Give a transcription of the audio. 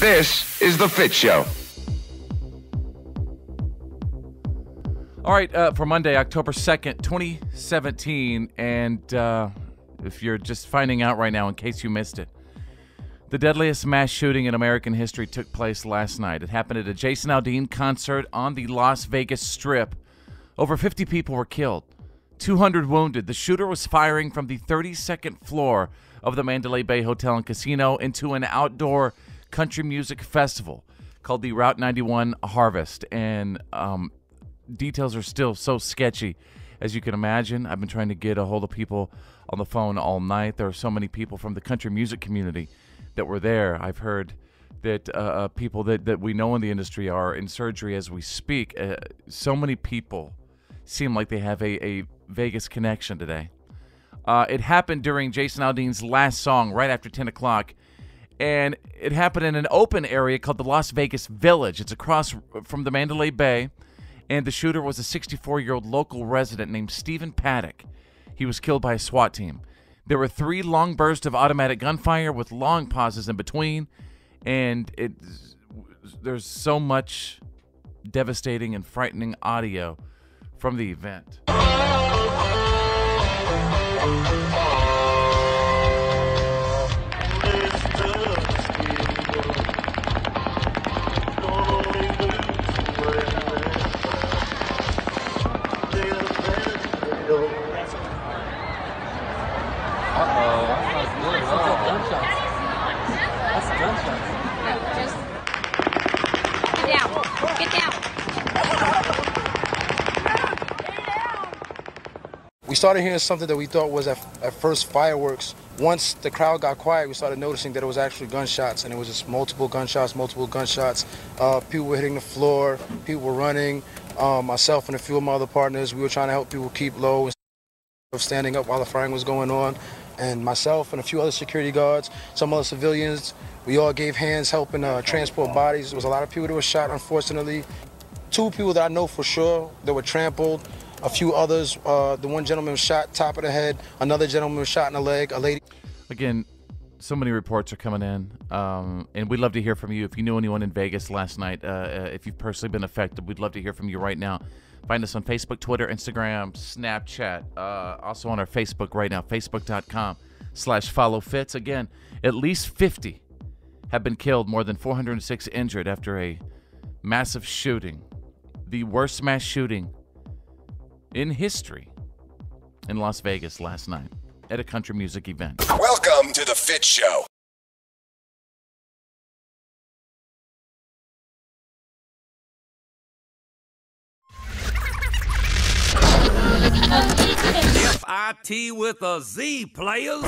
This is The Fitz Show. All right, uh, for Monday, October 2nd, 2017. And uh, if you're just finding out right now, in case you missed it, the deadliest mass shooting in American history took place last night. It happened at a Jason Aldean concert on the Las Vegas Strip. Over 50 people were killed, 200 wounded. The shooter was firing from the 32nd floor of the Mandalay Bay Hotel and Casino into an outdoor country music festival called the Route 91 Harvest. And um, details are still so sketchy, as you can imagine. I've been trying to get a hold of people on the phone all night. There are so many people from the country music community that were there. I've heard that uh, uh, people that, that we know in the industry are in surgery as we speak. Uh, so many people seem like they have a, a Vegas connection today. Uh, it happened during Jason Aldean's last song, right after 10 o'clock. And it happened in an open area called the Las Vegas Village. It's across from the Mandalay Bay. And the shooter was a 64 year old local resident named Stephen Paddock. He was killed by a SWAT team. There were three long bursts of automatic gunfire with long pauses in between. And it, there's so much devastating and frightening audio from the event. Get down. Get down. We started hearing something that we thought was at, at first fireworks. Once the crowd got quiet, we started noticing that it was actually gunshots, and it was just multiple gunshots, multiple gunshots. Uh, people were hitting the floor, people were running. Um, myself and a few of my other partners, we were trying to help people keep low of standing up while the firing was going on. And myself and a few other security guards, some other civilians, we all gave hands helping uh, transport bodies. There was a lot of people that were shot, unfortunately. Two people that I know for sure that were trampled. A few others. Uh, the one gentleman was shot top of the head. Another gentleman was shot in the leg. A lady. Again, so many reports are coming in, um, and we'd love to hear from you. If you knew anyone in Vegas last night, uh, uh, if you've personally been affected, we'd love to hear from you right now. Find us on Facebook, Twitter, Instagram, Snapchat. Uh, also on our Facebook right now, facebook.com slash follow Fitz. Again, at least 50 have been killed, more than 406 injured after a massive shooting. The worst mass shooting in history in Las Vegas last night at a country music event. Welcome to The Fitz Show. F-I-T with a Z, players.